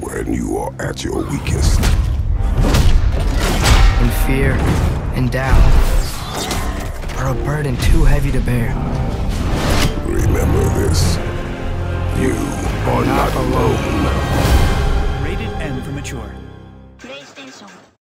When you are at your weakest. in fear and doubt are a burden too heavy to bear. Remember this. You are not alone. Rated M for mature. PlayStation